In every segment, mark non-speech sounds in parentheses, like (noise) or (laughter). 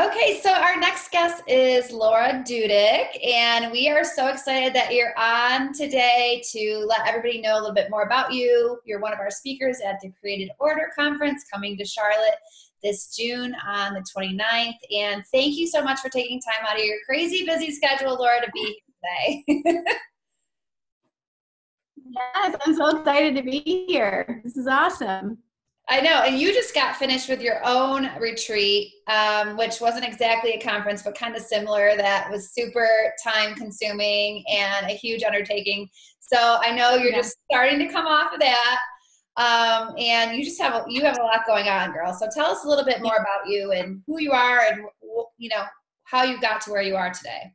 Okay, so our next guest is Laura Dudek, and we are so excited that you're on today to let everybody know a little bit more about you. You're one of our speakers at the Created Order Conference coming to Charlotte this June on the 29th. And thank you so much for taking time out of your crazy busy schedule, Laura, to be here today. (laughs) yes, I'm so excited to be here. This is awesome. I know, and you just got finished with your own retreat, um, which wasn't exactly a conference, but kind of similar. That was super time consuming and a huge undertaking. So I know you're yeah. just starting to come off of that, um, and you just have you have a lot going on, girl. So tell us a little bit more about you and who you are, and you know how you got to where you are today.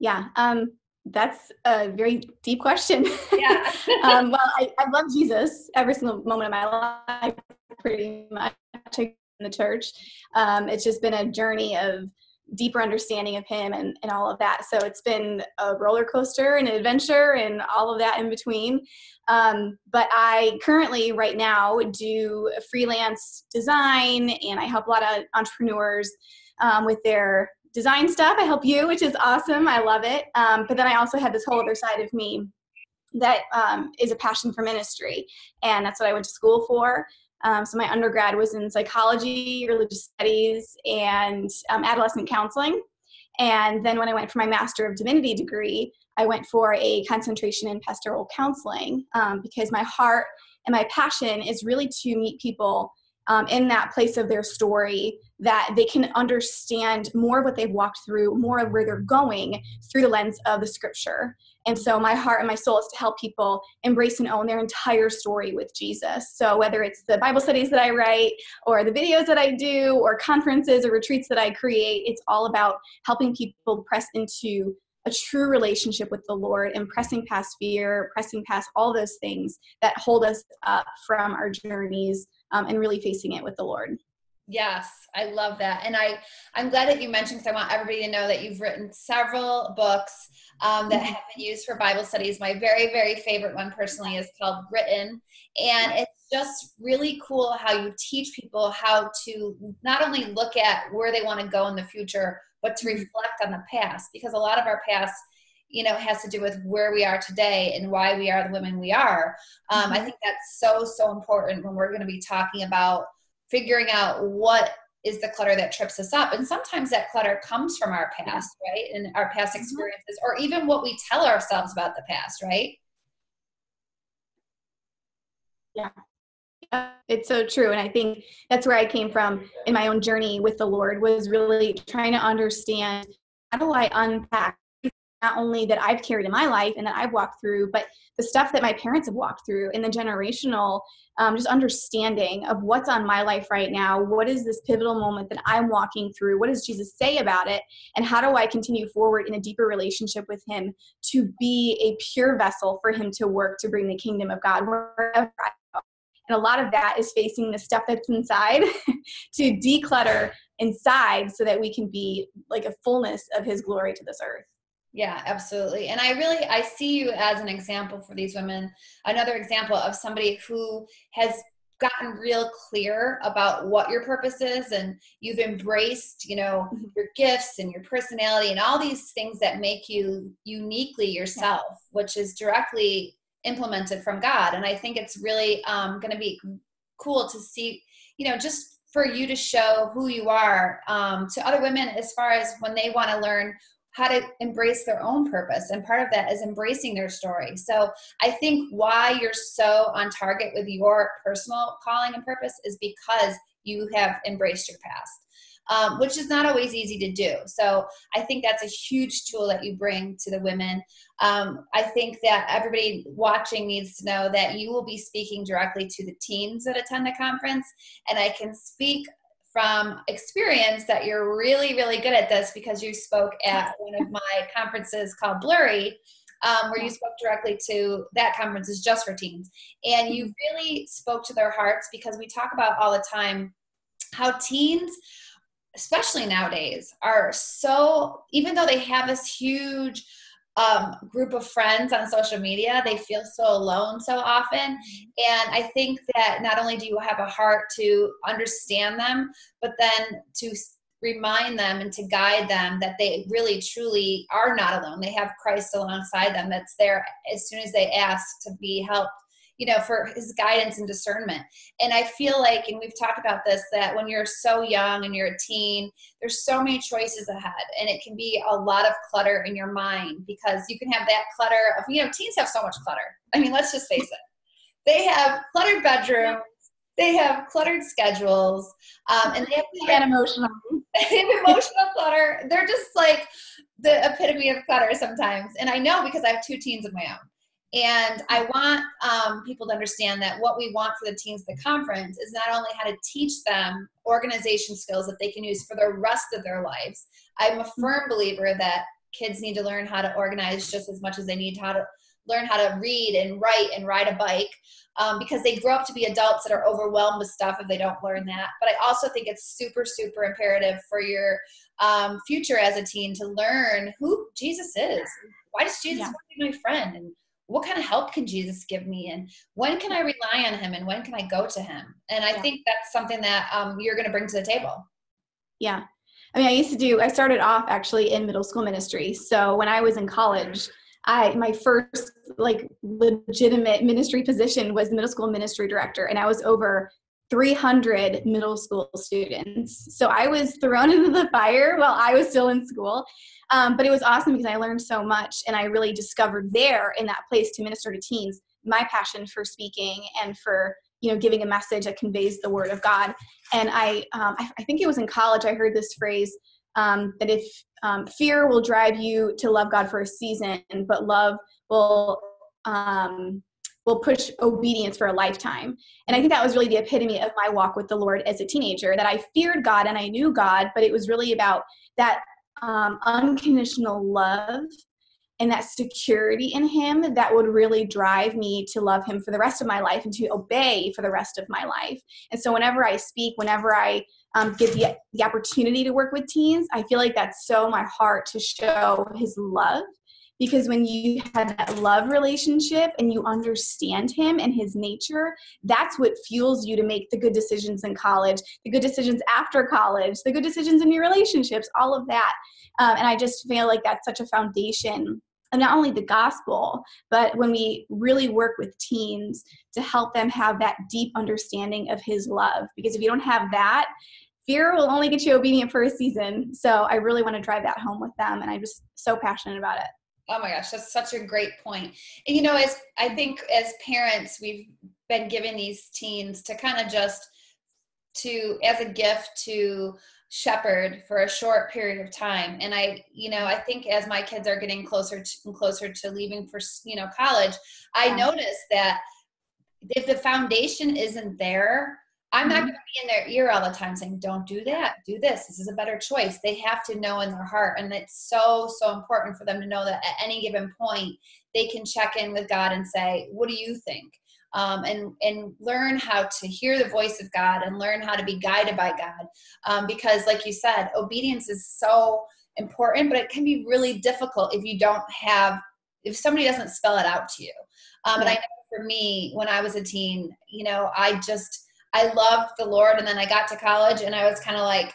Yeah. Um, that's a very deep question. Yeah. (laughs) um, well, I, I love Jesus every single moment of my life, pretty much in the church. Um, it's just been a journey of deeper understanding of him and, and all of that. So it's been a roller coaster and an adventure and all of that in between. Um, but I currently, right now, do freelance design and I help a lot of entrepreneurs um, with their design stuff. I help you, which is awesome. I love it. Um, but then I also had this whole other side of me that um, is a passion for ministry, and that's what I went to school for. Um, so my undergrad was in psychology, religious studies, and um, adolescent counseling. And then when I went for my Master of Divinity degree, I went for a concentration in pastoral counseling um, because my heart and my passion is really to meet people um, in that place of their story that they can understand more of what they've walked through, more of where they're going through the lens of the scripture. And so, my heart and my soul is to help people embrace and own their entire story with Jesus. So, whether it's the Bible studies that I write, or the videos that I do, or conferences or retreats that I create, it's all about helping people press into a true relationship with the Lord and pressing past fear, pressing past all those things that hold us up from our journeys um, and really facing it with the Lord. Yes, I love that, and I I'm glad that you mentioned because I want everybody to know that you've written several books um, that mm-hmm. have been used for Bible studies. My very very favorite one personally is called Written, and it's just really cool how you teach people how to not only look at where they want to go in the future, but to mm-hmm. reflect on the past because a lot of our past you know has to do with where we are today and why we are the women we are um, mm-hmm. i think that's so so important when we're going to be talking about figuring out what is the clutter that trips us up. And sometimes that clutter comes from our past right? And our past mm-hmm. experiences or even what we tell ourselves about the past right? Yeah it's so true. And i think that's where i came from in my own journey with the lord was really trying to understand how do i unpack not only that I've carried in my life and that I've walked through, but the stuff that my parents have walked through and the generational um, just understanding of what's on my life right now. What is this pivotal moment that I'm walking through? What does Jesus say about it? And how do I continue forward in a deeper relationship with Him to be a pure vessel for Him to work to bring the kingdom of God wherever I go? And a lot of that is facing the stuff that's inside (laughs) to declutter inside so that we can be like a fullness of His glory to this earth. Yeah, absolutely. And I really I see you as an example for these women. Another example of somebody who has gotten real clear about what your purpose is and you've embraced, you know, mm-hmm. your gifts and your personality and all these things that make you uniquely yourself, which is directly implemented from God. And I think it's really um, going to be cool to see, you know, just for you to show who you are um, to other women as far as when they want to learn how to embrace their own purpose and part of that is embracing their story. So i think why you're so on target with your personal calling and purpose is because you have embraced your past um, which is not always easy to do. So i think that's a huge tool that you bring to the women. Um, i think that everybody watching needs to know that you will be speaking directly to the teens that attend the conference and i can speak from experience that you're really, really good at this because you spoke at one of my conferences called Blurry, um, where you spoke directly to that conference is just for teens. And you mm-hmm. really spoke to their hearts because we talk about all the time how teens, especially nowadays, are so, even though they have this huge um, group of friends on social media. They feel so alone so often. And I think that not only do you have a heart to understand them, but then to remind them and to guide them that they really truly are not alone. They have Christ alongside them that's there as soon as they ask to be helped you know, for his guidance and discernment. And I feel like, and we've talked about this, that when you're so young and you're a teen, there's so many choices ahead, and it can be a lot of clutter in your mind because you can have that clutter of, you know, teens have so much clutter. I mean, let's just face it. They have cluttered bedrooms, they have cluttered schedules, um, and they have cluttered, emotional. (laughs) they have emotional clutter. They're just like the epitome of clutter sometimes. And I know because I have two teens of my own. And I want um, people to understand that what we want for the teens at the conference is not only how to teach them organization skills that they can use for the rest of their lives. I'm a mm-hmm. firm believer that kids need to learn how to organize just as much as they need how to learn how to read and write and ride a bike um, because they grow up to be adults that are overwhelmed with stuff if they don't learn that. But I also think it's super, super imperative for your um, future as a teen to learn who Jesus is. Why does Jesus yeah. want to be my friend? And what kind of help can Jesus give me? And when can I rely on him? And when can I go to him? And I yeah. think that's something that um, you're going to bring to the table. Yeah. I mean, I used to do, I started off actually in middle school ministry. So when I was in college, I, my first like legitimate ministry position was the middle school ministry director. And I was over 300 middle school students. So I was thrown (laughs) into the fire while I was still in school. Um, but it was awesome because I learned so much and I really discovered there in that place to minister to teens my passion for speaking and for you know giving a message that conveys the word of God. And I, um, I, I, think it was in college I heard this phrase um, that if um, fear will drive you to love God for a season, but love will um, will push obedience for a lifetime. And I think that was really the epitome of my walk with the Lord as a teenager that I feared God and I knew God, but it was really about that um, unconditional love and that security in him that would really drive me to love him for the rest of my life and to obey for the rest of my life. And so whenever I speak, whenever I um, get the, the opportunity to work with teens, I feel like that's so my heart to show his love because when you have that love relationship and you understand him and his nature that's what fuels you to make the good decisions in college the good decisions after college the good decisions in your relationships all of that. Um, and i just feel like that's such a foundation of not only the gospel but when we really work with teens to help them have that deep understanding of his love. Because if you don't have that fear will only get you obedient for a season. So i really want to drive that home with them and i'm just so passionate about it Oh my gosh, that's such a great point. And you know, as I think as parents, we've been given these teens to kind of just to as a gift to shepherd for a short period of time. And I, you know, I think as my kids are getting closer to, and closer to leaving for, you know, college, I yeah. notice that if the foundation isn't there, I'm not mm-hmm. going to be in their ear all the time saying, don't do that, do this. This is a better choice. They have to know in their heart. And it's so, so important for them to know that at any given point, they can check in with God and say, what do you think? Um, and, and learn how to hear the voice of God and learn how to be guided by God. Um, because, like you said, obedience is so important, but it can be really difficult if you don't have, if somebody doesn't spell it out to you. Um, and I know for me, when I was a teen, you know, I just, I loved the Lord. And then I got to college and I was kind of like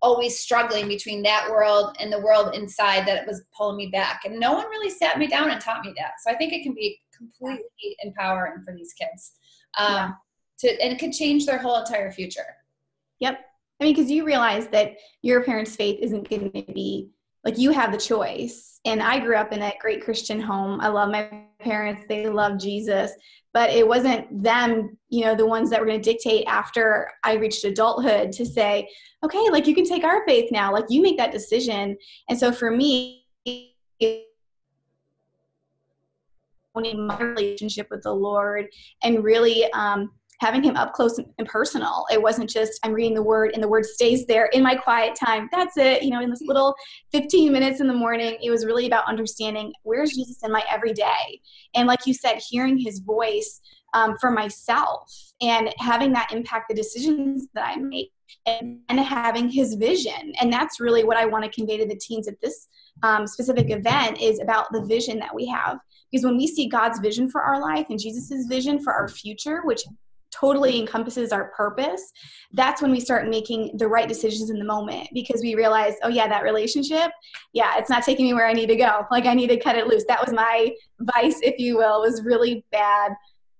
always struggling between that world and the world inside that it was pulling me back. And no one really sat me down and taught me that. So I think it can be completely empowering for these kids. Um, yeah. to, and it could change their whole entire future. Yep. I mean, because you realize that your parents' faith isn't going to be like you have the choice. And I grew up in a great Christian home. I love my parents, they love Jesus but it wasn't them you know the ones that were going to dictate after i reached adulthood to say okay like you can take our faith now like you make that decision and so for me owning my relationship with the lord and really um, having him up close and personal. It wasn't just I'm reading the word and the word stays there in my quiet time. That's it. You know, in this little 15 minutes in the morning, it was really about understanding where's Jesus in my everyday. And like you said, hearing his voice um, for myself and having that impact the decisions that I make and, having his vision. And that's really what I want to convey to the teens at this um, specific event is about the vision that we have. Because when we see God's vision for our life and Jesus's vision for our future, which totally encompasses our purpose, that's when we start making the right decisions in the moment because we realize, oh, yeah, that relationship, yeah, it's not taking me where I need to go. Like, I need to cut it loose. That was my vice, if you will, was really bad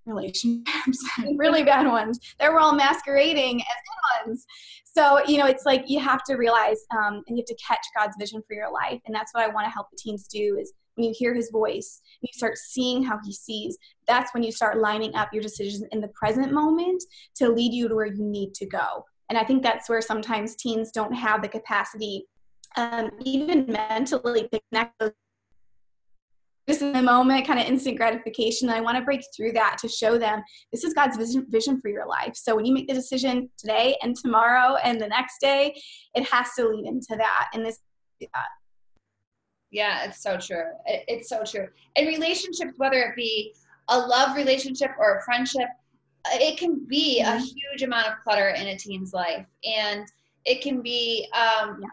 relationships, (laughs) really bad ones. They were all masquerading as good ones. So, you know, it's like you have to realize um, and you have to catch God's vision for your life. And that's what I want to help the teens do is when you hear his voice, you start seeing how he sees, that's when you start lining up your decisions in the present moment to lead you to where you need to go. And I think that's where sometimes teens don't have the capacity, um, even mentally, to connect just in the moment, kind of instant gratification. And I want to break through that to show them this is God's vision, vision for your life. So when you make the decision today and tomorrow and the next day, it has to lead into that. And this, that. Yeah, it's so true. It, it's so true. In relationships, whether it be a love relationship or a friendship, uh, it can be mm-hmm. a huge amount of clutter in a teen's life. And it can be, um, yeah.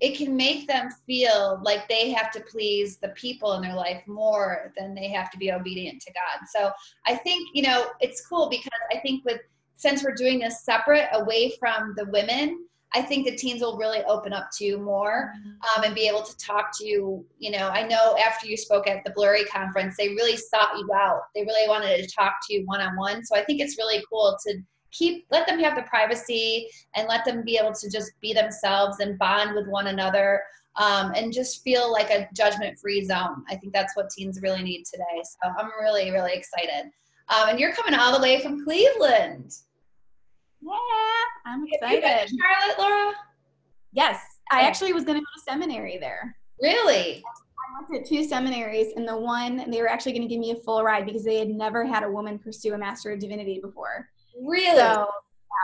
it can make them feel like they have to please the people in their life more than they have to be obedient to God. So I think, you know, it's cool because I think with, since we're doing this separate away from the women, I think the teens will really open up to you more mm-hmm. um, and be able to talk to you. You know, I know after you spoke at the Blurry conference, they really sought you out. They really wanted to talk to you one on one. So I think it's really cool to keep let them have the privacy and let them be able to just be themselves and bond with one another um, and just feel like a judgment free zone. I think that's what teens really need today. So I'm really, really excited. Um, and you're coming all the way from Cleveland. Yeah, I'm excited. Charlotte, Laura? Yes, I actually was going to go to seminary there. Really? I went to two seminaries, and the one they were actually going to give me a full ride because they had never had a woman pursue a Master of Divinity before. Really? So,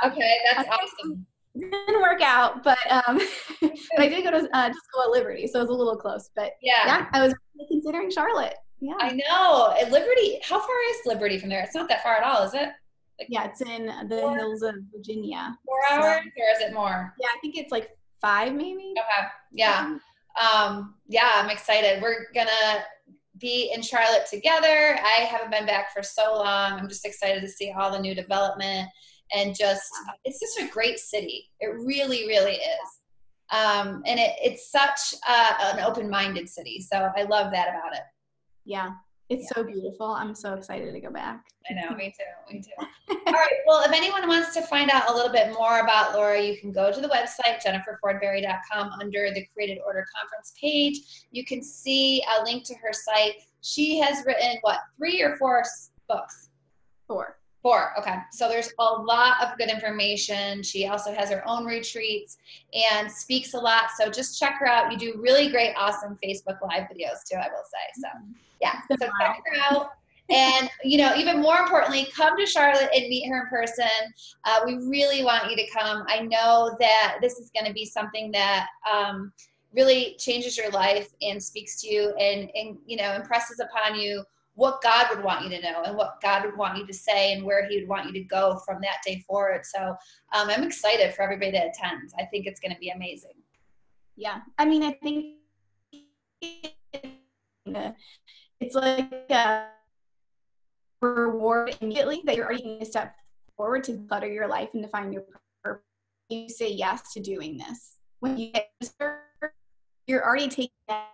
yeah. Okay, that's awesome. It didn't work out, but um, (laughs) but I did go to uh, to school at Liberty, so it was a little close. But yeah, yeah I was considering Charlotte. Yeah, I know. At Liberty, how far is Liberty from there? It's not that far at all, is it? Like yeah, it's in the four, hills of Virginia. Four hours, so, or is it more? Yeah, I think it's like five, maybe. Okay. Yeah. Um, yeah, I'm excited. We're gonna be in Charlotte together. I haven't been back for so long. I'm just excited to see all the new development and just it's just a great city. It really, really is. Um, and it, it's such uh, an open-minded city. So I love that about it. Yeah, it's yeah. so beautiful. I'm so excited to go back. I know, me too. Me too. (laughs) All right. Well, if anyone wants to find out a little bit more about Laura, you can go to the website, jenniferfordberry.com, under the Created Order Conference page. You can see a link to her site. She has written, what, three or four books? Four. Four. Okay. So there's a lot of good information. She also has her own retreats and speaks a lot. So just check her out. You do really great, awesome Facebook Live videos too, I will say. So yeah. So check her out. And you know, even more importantly, come to Charlotte and meet her in person. Uh, we really want you to come. I know that this is going to be something that um, really changes your life and speaks to you, and and you know, impresses upon you what God would want you to know and what God would want you to say and where He would want you to go from that day forward. So um, I'm excited for everybody that attends. I think it's going to be amazing. Yeah, I mean, I think it's like a reward immediately that you're already going to step forward to clutter your life and to find your purpose. You say yes to doing this. When you get you're already taking that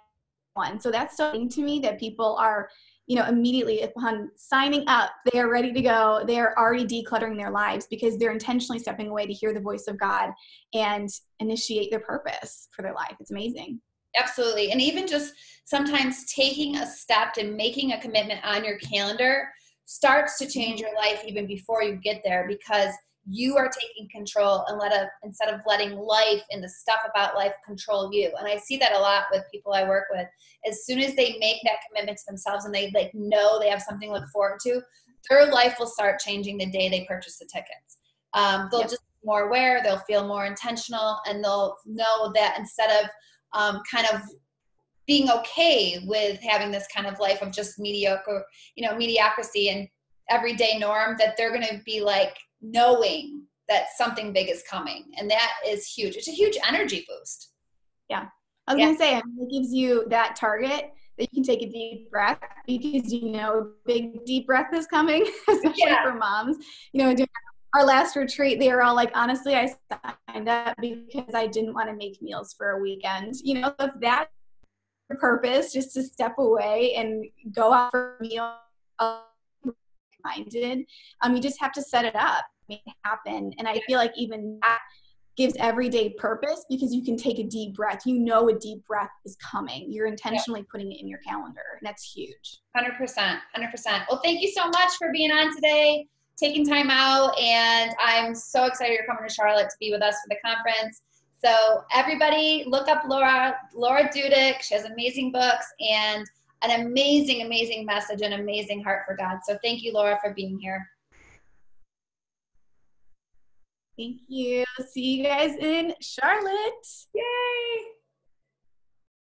one. So that's something to me that people are you know immediately upon signing up they are ready to go. They are already decluttering their lives because they're intentionally stepping away to hear the voice of god and initiate their purpose for their life. It's amazing. Absolutely. And even just sometimes taking a step and making a commitment on your calendar starts to change your life even before you get there because you are taking control and let a, instead of letting life and the stuff about life control you. And i see that a lot with people i work with. As soon as they make that commitment to themselves and they like know they have something to look forward to their life will start changing the day they purchase the tickets. Um, they'll yep. just be more aware they'll feel more intentional and they'll know that instead of um, kind of being okay with having this kind of life of just mediocre you know mediocrity and everyday norm that they're going to be like knowing that something big is coming. And that is huge. It's a huge energy boost. Yeah. I was yeah. gonna say it gives you that target that you can take a deep breath because you know a big deep breath is coming, (laughs) especially yeah. for moms. You know, our last retreat, they were all like, honestly, I signed up because I didn't want to make meals for a weekend. You know, if that's your purpose, just to step away and go out for a meal minded, um, you just have to set it up, make it happen. And I feel like even that gives everyday purpose because you can take a deep breath. You know a deep breath is coming. You're intentionally putting it in your calendar. And that's huge. 100%. 100%. Well, thank you so much for being on today, taking time out. And I'm so excited you're coming to Charlotte to be with us for the conference. So everybody look up Laura, Laura Dudek. She has amazing books and an amazing, amazing message and amazing heart for God. So thank you, Laura, for being here. Thank you. See you guys in Charlotte. Yay!